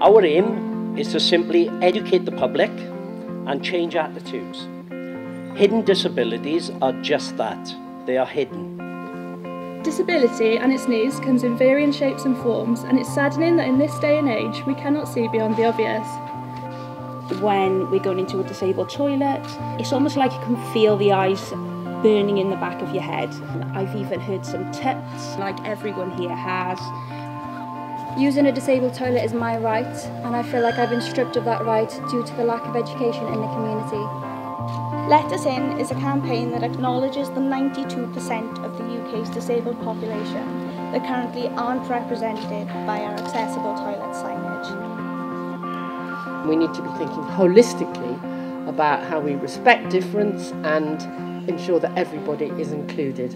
Our aim is to simply educate the public and change attitudes. Hidden disabilities are just that, they are hidden. Disability and its needs comes in varying shapes and forms and it's saddening that in this day and age we cannot see beyond the obvious. When we're going into a disabled toilet, it's almost like you can feel the eyes burning in the back of your head. I've even heard some tips, like everyone here has. Using a disabled toilet is my right, and I feel like I've been stripped of that right due to the lack of education in the community. Let Us In is a campaign that acknowledges the 92% of the UK's disabled population that currently aren't represented by our accessible toilet signage. We need to be thinking holistically about how we respect difference and ensure that everybody is included.